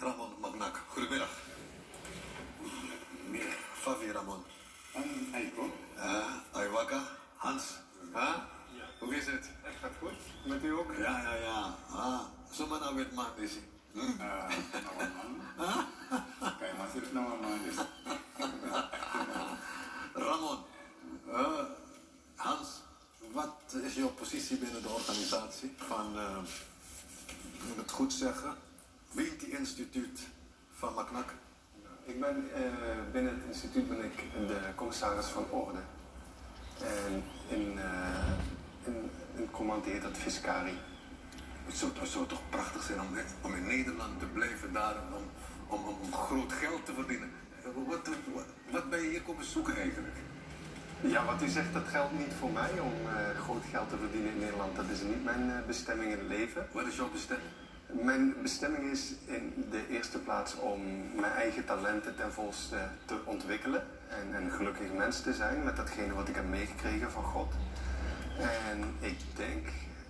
Ramon Magnak. Goedemiddag. Favi Ramon. En Eiko? Ja, Aiwaka. Hans. Ha? Hoe is het? Het gaat goed. Met u ook? Ja, ja, ja. Ah, zomaar nou weer man is hij. Hm? Ah, nou man. Kijk, maar zit nou man is. Ramon. eh, Hans, wat is jouw positie binnen de organisatie van, eh, moet ik het goed zeggen, Winti Instituut van Maknak? Ik ben eh, binnen het instituut ben ik de commissaris van orde. En in, eh in, in het command heet dat Fiscari. Het zou, het zou toch prachtig zijn om, om in Nederland te blijven daar om, om, om, groot geld te verdienen. Eh, Wat, wat, wat ben je hier komen zoeken eigenlijk? Ja, wat u zegt, dat geldt niet voor mij om eh, groot geld te verdienen in Nederland. Dat is niet mijn eh, bestemming in het leven. Wat is jouw bestemming? Mijn bestemming is in de eerste plaats om mijn eigen talenten ten volste te ontwikkelen. En een gelukkig mens te zijn met datgene wat ik heb meegekregen van God. En ik denk,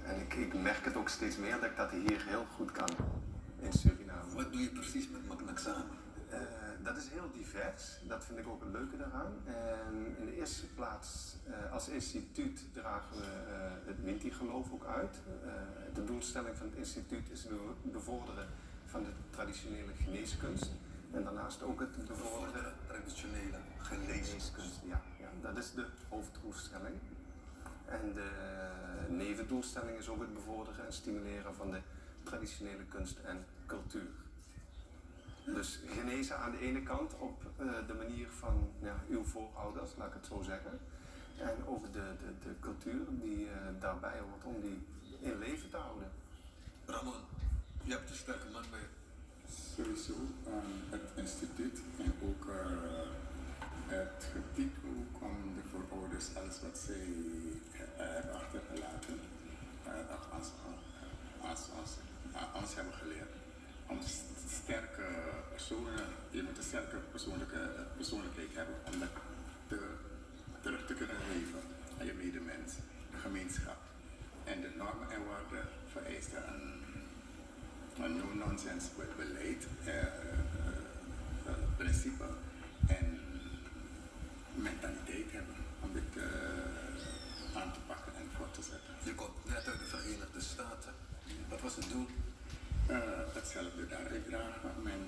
en ik, merk het ook steeds meer, dat ik dat hier heel goed kan in Suriname. Wat doe je precies met samen? Dat is heel divers. Dat vind ik ook het leuke daaraan. En in de eerste plaats, eh, als instituut dragen we eh, het Minti-geloof ook uit. Eh, de doelstelling van het instituut is het be- bevorderen van de traditionele geneeskunst. En daarnaast ook het bevorderen de traditionele geneeskunst. geneeskunst. Ja, ja, dat is de hoofddoelstelling. En de nevendoelstelling is ook het bevorderen en stimuleren van de traditionele kunst en cultuur. Dus genezen aan de ene kant op eh, de manier van ja, uw voorouders, laat ik het zo zeggen. En ook de, de, de cultuur die eh, daarbij hoort om die in leven te houden. Ramon, je hebt een sterke man bij je. Sowieso aan het instituut en ook eh, het gebied ook om de voorouders, alles wat zij eh, hebben achtergelaten, uh, ons, ons, ons, ons hebben geleerd. Personen, moet een sterke persoonlijke, persoonlijkheid hebben om dat te, terug te kunnen geven aan je medemens, de gemeenschap. En de normen en waarden vereisten een een no-nonsense be- beleid, eh, eh, eh, principe en mentaliteit hebben om dit eh, aan te pakken en voort te zetten. Je komt net uit de Verenigde Staten. Wat was het doel? Eh, hetzelfde daar uitdragen, men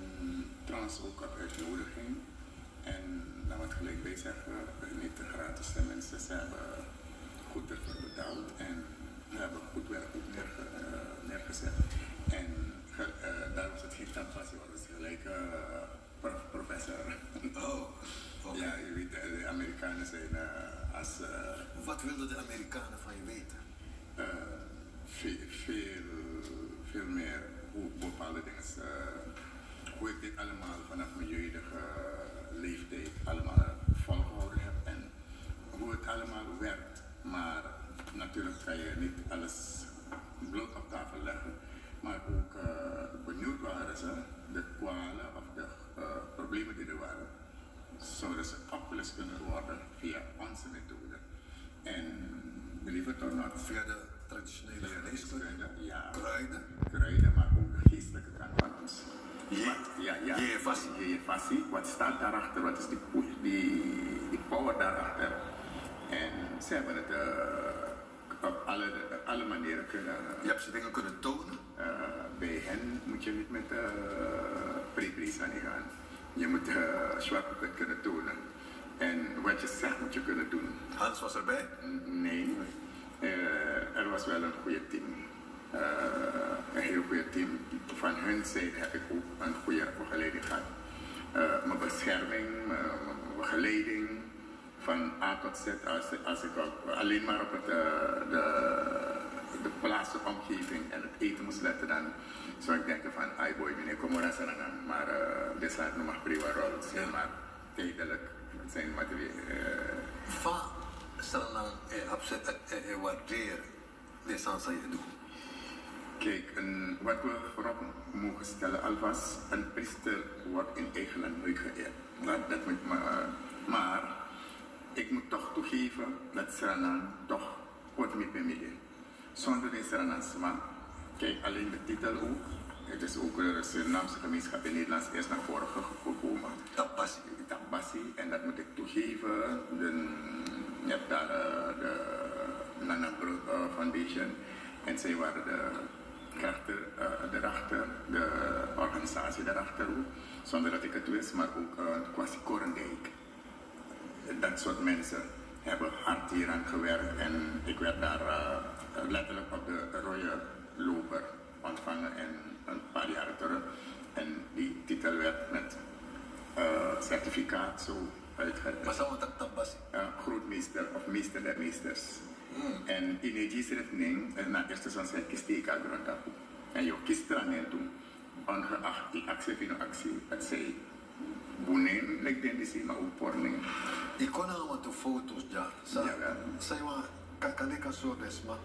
trouwens ook op uitnodiging. En nou wat gelijk bij zeggen, eh, niet de gratis mensen, ze hebben goed ervoor betaald en ze hebben goed werk neerge, eh, neergezet. En eh, daar was het geen tampassie, was het gelijk eh, prof, professor. Oh, oké. Ja, je weet, eh, de Amerikanen zijn eh, als eh, Wat wilden de Amerikanen van je weten? eh, veel, veel, veel meer hoe bepaalde dingen, eh, hoe ik dit allemaal vanaf mijn jeugdige leeftijd allemaal volgehouden heb en hoe het allemaal werkt. Maar natuurlijk kan je niet alles bloot op tafel leggen, maar ook eh, benieuwd waren ze, de kwalen of de eh, problemen die er waren, zouden ze opgelost kunnen worden via onze methode. En believe it or not, Via de traditionele geneeskunde? ja, Kruiden? kruiden, maar ook de geestelijke kant van ons. Je- Wat- Jeevassie. Jeevassie. Wat staat daarachter? Wat is die, push, die, die power daarachter? En ze hebben het op alle, alle manieren kunnen. Je hebt ze dingen kunnen tonen. bij hen moet je niet met uh, pre aan gaan. Je moet uh, kunnen tonen. En wat je zegt moet je kunnen doen. Hans was erbij. Nee, Eh, er was wel een goede team. Eh, een heel goede team. Van hun zijde heb ik ook een goede begeleiding gehad. Eh, mijn bescherming, mijn, begeleiding van A tot Z. Als, als ik op, alleen maar op het, eh, de, de plaatselijke omgeving en het eten moest letten, dan zou ik denken van, ai boy, meneer, kom maar uh, dit staat nog maar prima rol. Het zijn maar tijdelijk. Het zijn Fa, Saranan, eh, abset, eh, eh, waardeer de sansa je doet. Kijk, een, wat we voorop mogen stellen alvast, een priester wordt in eigen land nooit geëerd. Dat, dat moet maar, maar ik moet toch toegeven dat Seranan toch wordt met me midden. Zonder de Seranan sma, kijk alleen de titel ook, het is ook de Surinaamse gemeenschap in Nederland eerst naar voren gekomen. Tabassi. Tabassi, en dat moet ik toegeven. De, je hebt daar uh, de Nana Foundation en zij waren de krachten uh, erachter, de organisatie daarachter, zonder dat ik het wist, maar ook uh, Kwasi Korendijk. Dat soort mensen hebben hard hier aan gewerkt en ik werd daar uh, letterlijk op de rode loper ontvangen en een paar jaar terug. En die titel werd met uh, certificaat zo uitgereikt. Maar zou het tabassi? Uh, grootmeester of meester der meesters. En in die schrijving, na eerste zin zei ik steek aan grond En je kiest er aan toe, ongeacht die actie een actie, het zij boenen, den die maar ook porning. Ik kon allemaal de foto's daar. Zij waren, ik zo desma.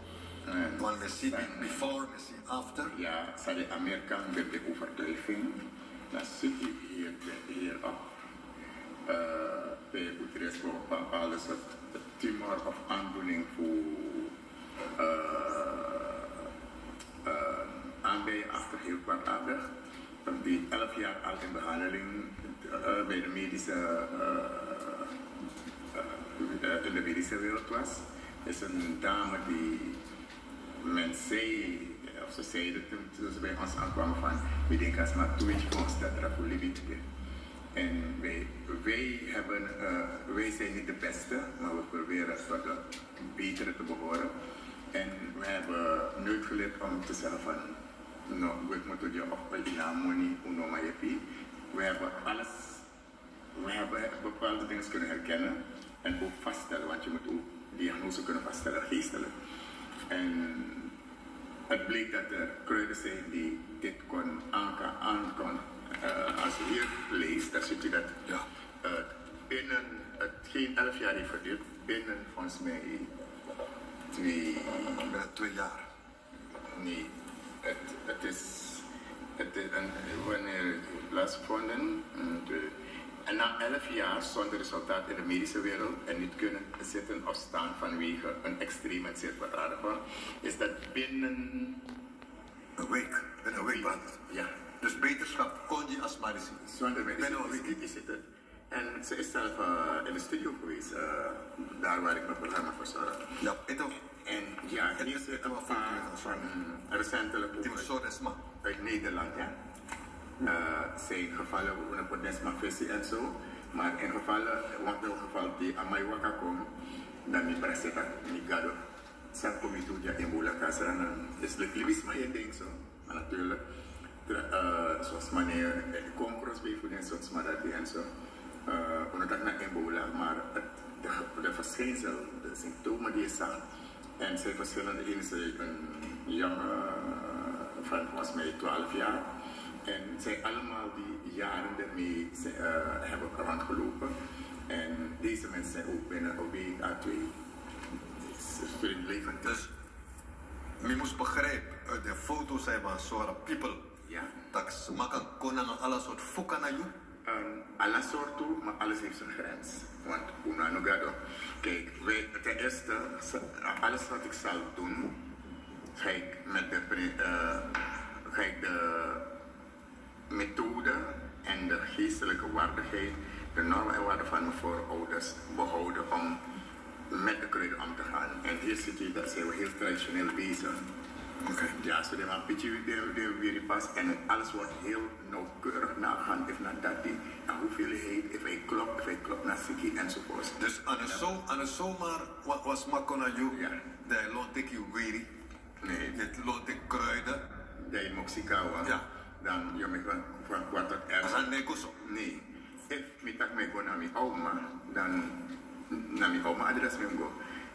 Want we zien before, we zien after. Ja, zij de Amerikaan met de overtuiging, dat zit je hier, hier op. Bij Utrecht voor een bepaalde soort tumor of aandoening voor uh, uh, aanbijen achter heel kwaadaardig. Die 11 jaar al in behandeling uh, bij de medische, uh, in de medische wereld was, is een dame die men zei, of ze zeiden toen ze bij ons aankwamen van, we denken als maar twee voor ons dat er voor En wij, wij, hebben, uh, wij zijn niet de beste, maar we proberen tot de betere te behoren. En we hebben nooit geleerd om te zeggen van, no, we moeten je money, uno majepi. We hebben alles, we hebben bepaalde dingen kunnen herkennen en ook vaststellen, want je moet ook diagnose kunnen vaststellen, geestelijk. En het bleek dat er kruiden zijn die dit kon aan kon. Uh, als je hier leest, dan ziet u dat ja. uh, binnen, het geen elf jaar heeft geduurd, binnen volgens mij twee, twee jaar. Nee, het, het is, het is een, wanneer plaatsvonden, en na elf jaar zonder resultaat in de medische wereld en niet kunnen zitten of staan vanwege een extreem en zeer is dat binnen 200 mensen. Ik ben alweer kritisch zitten. En ze is zelf uh, in de studio geweest, uh, daar waar ik mijn programma voor zag. Ja, ito. En ja, en hier zit een paar van recentelijk over uit Nederland, ja. Eh, uh, zijn gevallen een protestmafestie en zo. Maar in gevallen, want in geval die aan mij wakker komen, dan die presenta, die gado. Zijn comité in Bola Kasra, is het libis maar je denkt zo. Maar natuurlijk zoals meneer Concros bijvoorbeeld, zoals maar dat en zo. Uh, onder dat naar ebola, maar het, de, de verschijnsel, de symptomen die je zag, en zijn verschillende. Is een jonge van volgens mij 12 jaar. En zij allemaal die jaren ermee uh, hebben rondgelopen. En deze mensen zijn ook binnen week à twee vriendelijk. Dus, je moest begrijpen, de foto's zijn van soort people. Ja. Dat ze maken konan alle soort fokken naar je. Um, soorten, maar alles heeft zijn grens. Want una. Kijk, ten eerste, alles wat ik zal doen, ga ik met de, de methode en de geestelijke waardigheid, de normen en waarden van mijn voorouders behouden om met de kruiden om te gaan. En hier zit je, dat zijn we heel traditioneel bezig. Okay. Ja, zo de man beetje de weer pas en alles wordt heel nauwkeurig nagaan, if naar dat ding. En hoeveelheid, if hij klopt, if hij klopt naar Siki enzovoort. Dus aan de zo, aan de zomaar wat was makona you, ja. de loont ik je weeri. Nee. Dit loont ik kruiden. De moxikawa. Ja. Dan je me van een. Nee. If me tak me go naar mijn oma, dan naar mijn oma adres me go.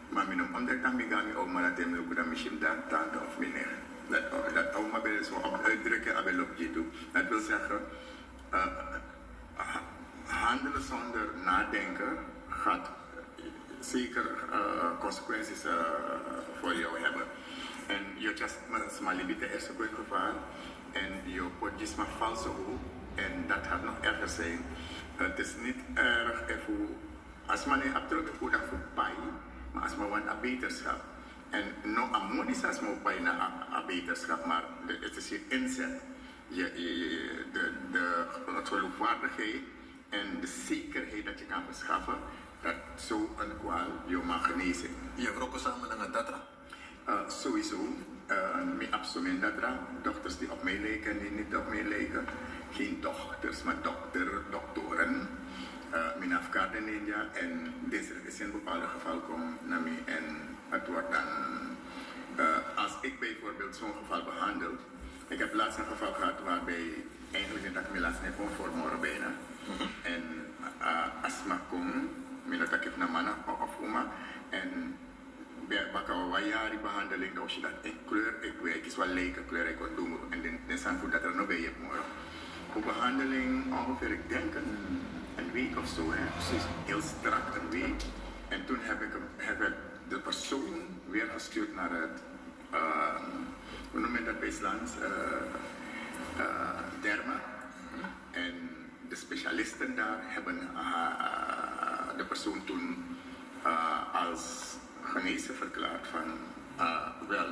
Maar mijn omdat ik me ga mijn oma dat hem ook misschien dat tante of meneer. Dat, dat oma wil zo op uitdrukken, abel op je toe. Dat wil zeggen, uh, handelen zonder nadenken gaat zeker uh, consequenties uh, voor jou hebben. En je just maar limite is ook gevaar. En je maar valse hoop. En dat gaat nog erger zijn. Het is niet erg even, als man niet afdrukt hoe dat voor maar als want een beterschap. En no amonis als man pijn naar een beterschap, maar het is je inzet. je, je, de, de, het geloofwaardigheid en de zekerheid dat je kan verschaffen dat zo'n kwaal je mag genezen. Je ook samen naar Datra. Uh, sowieso, uh, mijn absoluut datra, dokters die op mij lijken en die niet op mij lijken. Geen dochters, maar dokter, doktoren. Uh, mijn afkaart in India en deze is in een bepaald geval komt naar mij en het wordt dan, uh, als ik bijvoorbeeld zo'n geval behandel, ik heb laatst een geval gehad waarbij eigenlijk dat ik me laatst niet kon bijna. En uh, astma kon, mijn dat ik naar mannen of oma en baka wa jari behandeling dat je dat in kleur ik weet ik is wel leuke kleur ik kon doen en dan zijn voor dat er nog bij je mooi voor behandeling ongeveer ik denk een, een week of zo hè. Precies. Heel strak een week. En toen heb ik heb de persoon weer gestuurd naar het uh, hoe noem je dat bij uh, uh, derma. En de specialisten daar hebben de persoon toen als genezen verklaard van, wel,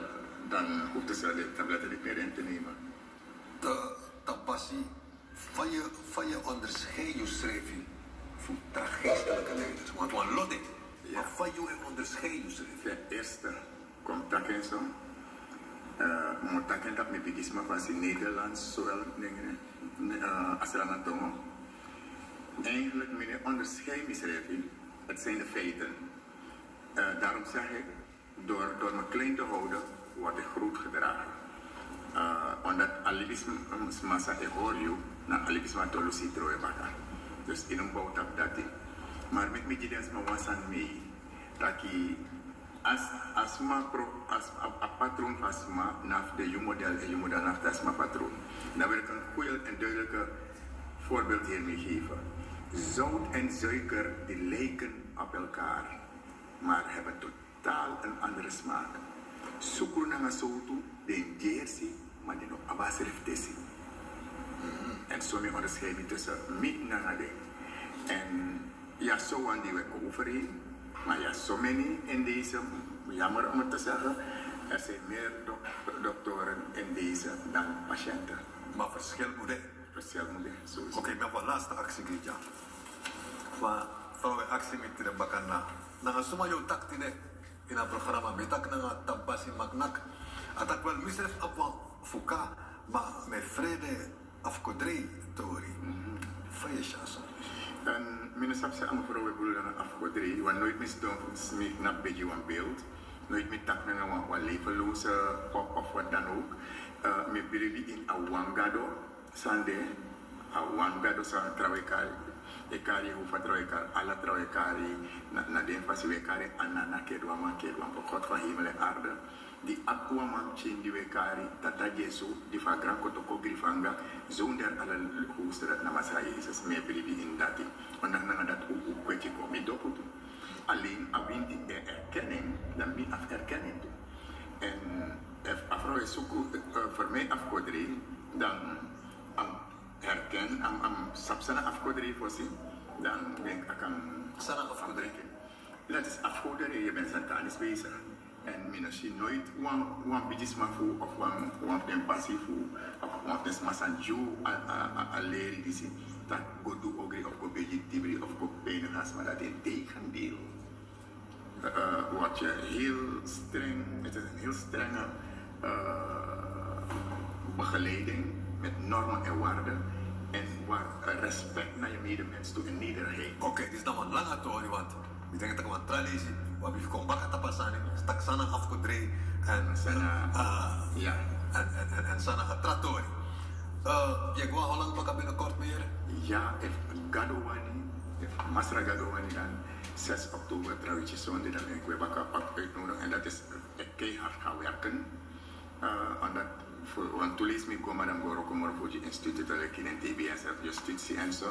dan hoefden ze de tabletten niet meer in te nemen. De tabassi van je, van je onderscheid je schrijving voor geestelijke leiders. Want wat lot ja. van je onderscheid je schrijving. De eerste komt dat in zo. Uh, moet dat in dat met bigisma van in Nederlands, zowel dingen, uh, als er aan het Eigenlijk, meneer, onderscheid het zijn de feiten. Uh, daarom zeg ik, door, door me klein te houden, word ik groot gedragen. Ik hoor je, na alibisme tolusi troe baka. Dus in een bouwt op dat. Maar met die me was aan mee, dat ik as asma pro as patroon asma naf de je model en je model naf de asma patroon. Dan wil ik een goed en duidelijke voorbeeld hiermee geven. Zout en suiker die lijken op elkaar maar hebben totaal een andere smaak. Sukru nanga soutu, de jersey, maar die nog abasirif desi. En zo meer onderscheiding tussen meat nanga ding. En ja, zo aan die we overheen. Maar ja, zo many in deze, jammer om het te zeggen, er zijn meer dok doktoren in deze dan patiënten. Maar verschil moet er. Verschil moet er, Oké, okay, maar wat laatste actie, Gidja. Van, van actie met de bakana nanga suma yo taktine ina programa betak nanga tabasi maknak atak wel misref apwa fuka ma me vrede afkodrei tori faye shasa en mijn sapse am vrouwen bedoelen aan afgodrei want nooit mis doen smit na beetje een beeld. Nooit met tak nanga wan wan levenloze pop of wat dan ook. Uh, me believe in awangado. Sande awangado sa trawekal e kari hu fa troe kar ala troe kari na, na den fasi we kari anana ke dwa ma ke dwa po khot fa himle arda di akwa man chin di we kari tata jesu di fa gran ko to ko grifanga zonder ala hu strat na masa jesus me believe in dati onak na dat u u kweti ko mi dokutu alleen abinti e erkenning dan mi af erkenning en afro e suku voor mij afkodri dan am herken, am, am sapsana afgoderij voorzien, dan denk ik aan sana afgoderij. Dat is afgoderij, je bent satanisch bezig. En min als je nooit wan ma fu of wan passie fu of wan des masan ju a leri disi dat go do ogri of go beji dibri of go penen has maar dat in tegendeel. Uh, wat je heel streng, is een heel strenge uh, begeleiding met normen en waarden en waar respect naar je medemens toe in nederigheid. Oké, dit is dan een lange toren, want ik denk dat ik wat tralies, wat komen bakken te passen, stak sana afkodrei en uh, en, en, en, sana getratori. Uh, je gewoon hoe lang bakken binnenkort meer? Ja, if Gadowani, if Masra Gadowani dan 6 oktober trouwens zonde dan ik weer bakken pak uitnodigen en dat is keihard gaan werken. Uh, omdat want toen lees ik kom madame Goro Komoro voor je instituut dat ik in TBS heb justitie en zo.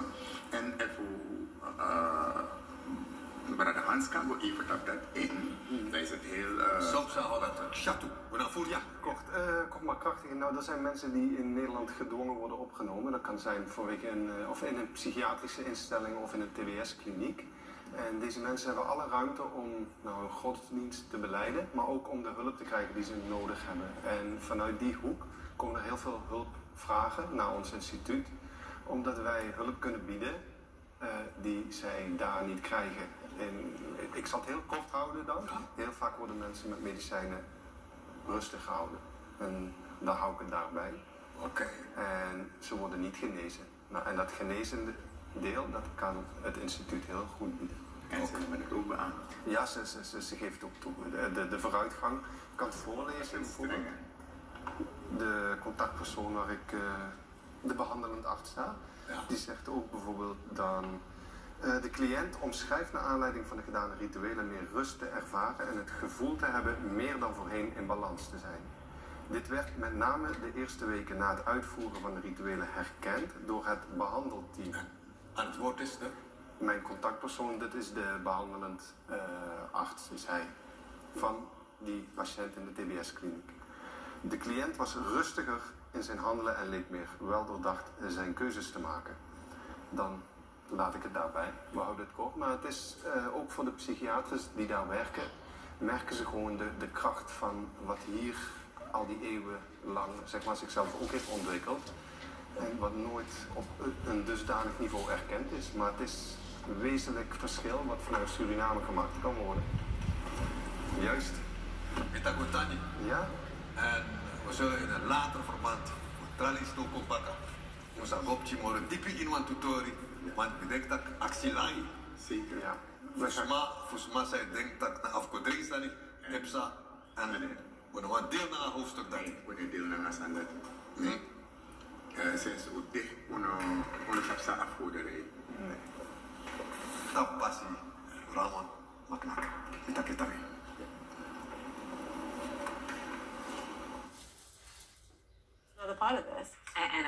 En even uh, Brada Hans kan go even op dat in. Dat is het heel... Uh... Soms dat chateau. Hoe dan voel je? Kort, uh, kort maar krachtig. Nou, dat zijn mensen die in Nederland gedwongen worden opgenomen. Dat kan zijn vanwege een, uh, of in een psychiatrische instelling of in een TBS-kliniek. En deze mensen hebben alle ruimte om nou, een godsdienst te beleiden, maar ook om de hulp te krijgen die ze nodig hebben. En vanuit die hoek komen er heel veel hulp vragen naar ons instituut, omdat wij hulp kunnen bieden eh, die zij daar niet krijgen. En ik zal het heel kort houden dan. Heel vaak worden mensen met medicijnen rustig gehouden. En daar hou ik het daarbij. Oké. En ze worden niet genezen. Nou, en dat genezende deel, dat kan het instituut heel goed bieden. En ze het ook beaamd. Ja, ze, ze, ze, ze geeft ook toe. De, de, de vooruitgang, ik kan het voorlezen bijvoorbeeld. De contactpersoon waar ik, eh, de behandelend arts sta, Ja. die zegt ook bijvoorbeeld dan... eh, de cliënt omschrijft naar aanleiding van de gedane rituelen meer rust te ervaren en het gevoel te hebben meer dan voorheen in balans te zijn. Dit werd met name de eerste weken na het uitvoeren van de rituelen herkend door het behandelteam. Aan het woord is de... Mijn contactpersoon, dit is de behandelend eh, arts, is hij, van die patiënt in de TBS-kliniek. De cliënt was rustiger in zijn handelen en leek meer weldoordacht zijn keuzes te maken. Dan laat ik het daarbij. We houden het kort. Maar het is eh, ook voor de psychiaters die daar werken, merken ze gewoon de, de kracht van wat hier al die eeuwen lang zeg maar, zichzelf ook heeft ontwikkeld. En wat nooit op een dusdanig niveau erkend is. Maar het is een wezenlijk verschil wat vanuit Suriname gemaakt kan worden. Juist. Itagotani. Ja, En we zullen in een later verband tralies toko pakken. We zullen op Chimoro diepi in een tutori. Want bedenk dat actielaai. Zeker, ja. Fusma, Fusma zei denk dat de na afkodreis dan niet. Epsa en meneer. Wanneer wat deel naar hoofdstuk dat niet. Wanneer deel naar zijn dat. Nee. Sinds hoe dicht onder kapsa Nee. Dat pas passie, Ramon, wat maakt. Ik tak het another part of this. And, and